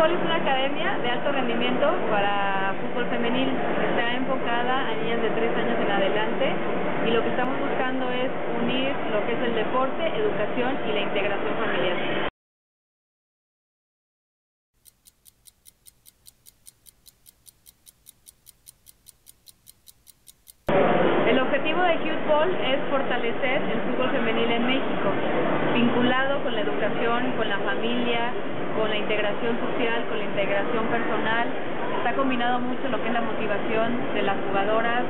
Fútbol es una academia de alto rendimiento para fútbol femenil. Está enfocada a niñas de 3 años en adelante y lo que estamos buscando es unir lo que es el deporte, educación y la integración familiar. El objetivo de Youth Ball es fortalecer el fútbol femenil en México, vinculado con la educación, con la familia, con la integración social, con la integración personal. Está combinado mucho lo que es la motivación de las jugadoras,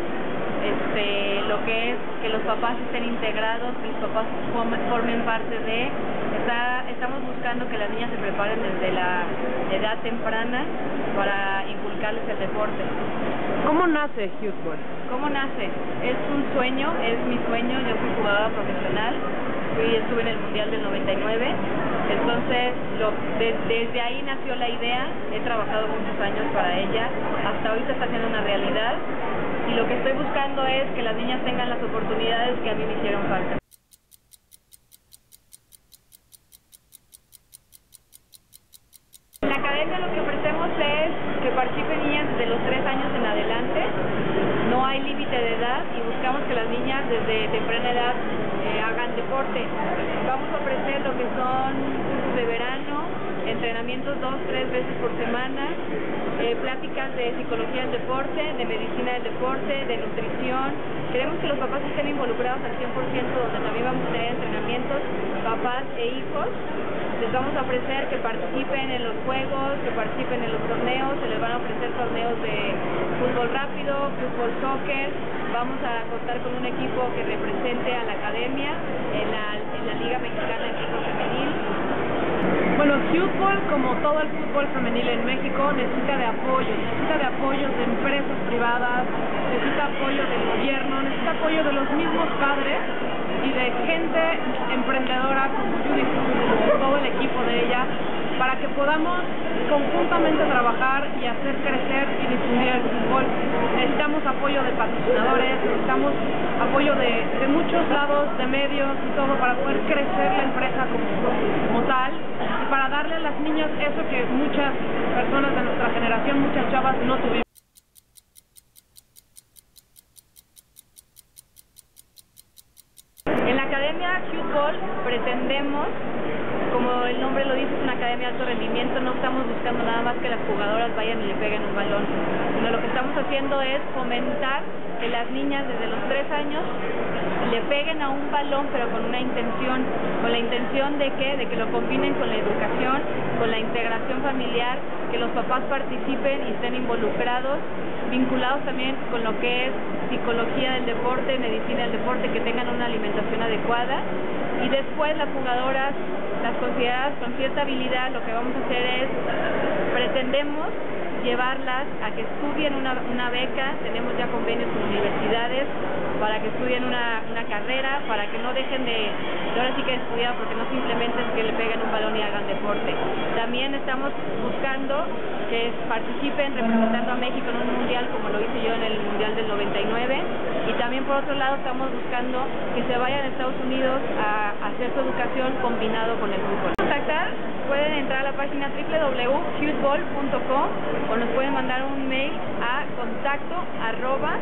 este, lo que es que los papás estén integrados, que los papás formen parte de... estamos buscando que las niñas se preparen desde la edad temprana para inculcarles el deporte. ¿Cómo nace Youth ¿Cómo nace? Es un sueño, es mi sueño, yo fui jugadora profesional, fui, estuve en el Mundial del 99, entonces lo, desde ahí nació la idea, he trabajado muchos años para ella, hasta hoy se está haciendo una realidad. Y lo que estoy buscando es que las niñas tengan las oportunidades que a mí me hicieron falta. En la academia lo que ofrecemos es que participen niñas desde los 3 años en adelante, no hay límite de edad y buscamos que las niñas desde temprana edad deporte. Vamos a ofrecer lo que son cursos de verano, entrenamientos dos, tres veces por semana, eh, pláticas de psicología del deporte, de medicina del deporte, de nutrición. Queremos que los papás estén involucrados al 100%, donde también vamos a tener entrenamientos papás e hijos. Les vamos a ofrecer que participen en los juegos, que participen en los torneos, se les van a ofrecer torneos de fútbol rápido, fútbol soccer. Vamos a contar con un equipo que represente a la academia en la, en la Liga Mexicana de Fútbol Femenil. Bueno, fútbol, como todo el fútbol femenil en México, necesita de apoyo, necesita de apoyo de empresas privadas, necesita apoyo del gobierno, necesita apoyo de los mismos padres y de gente emprendedora como Judy como todo el equipo de ella, para que podamos conjuntamente trabajar y hacer crecer y difundir el fútbol. Necesitamos apoyo de patrocinadores, necesitamos apoyo de, muchos lados, de medios y todo, para poder crecer la empresa como tal para darle a las niñas eso que muchas personas de nuestra generación, muchas chavas no tuvieron. En la Academia Fútbol pretendemos, como el nombre lo dice, es una academia de alto rendimiento, no estamos buscando nada más que las jugadoras vayan y le peguen un balón, sino lo que estamos haciendo es fomentar que las niñas desde los 3 años le peguen a un balón pero con una intención, con la intención de que, de que lo combinen con la educación, con la integración familiar, que los papás participen y estén involucrados, vinculados también con lo que es psicología del deporte, medicina del deporte, que tengan una alimentación adecuada. Y después las jugadoras, las consideradas con cierta habilidad, lo que vamos a hacer es, pretendemos llevarlas a que estudien una, una beca, tenemos ya convenios con universidades para que estudien una, una carrera, para que no dejen de, ahora sí que estudiar, porque no simplemente es que le peguen un balón y hagan deporte. También estamos buscando que participen representando a México en un mundial como lo hice yo en el mundial del 99 y también por otro lado estamos buscando que se vayan a Estados Unidos a, hacer su educación combinado con el fútbol. Pueden entrar a la página www.cuteball.com o nos pueden mandar un mail a contacto arroba.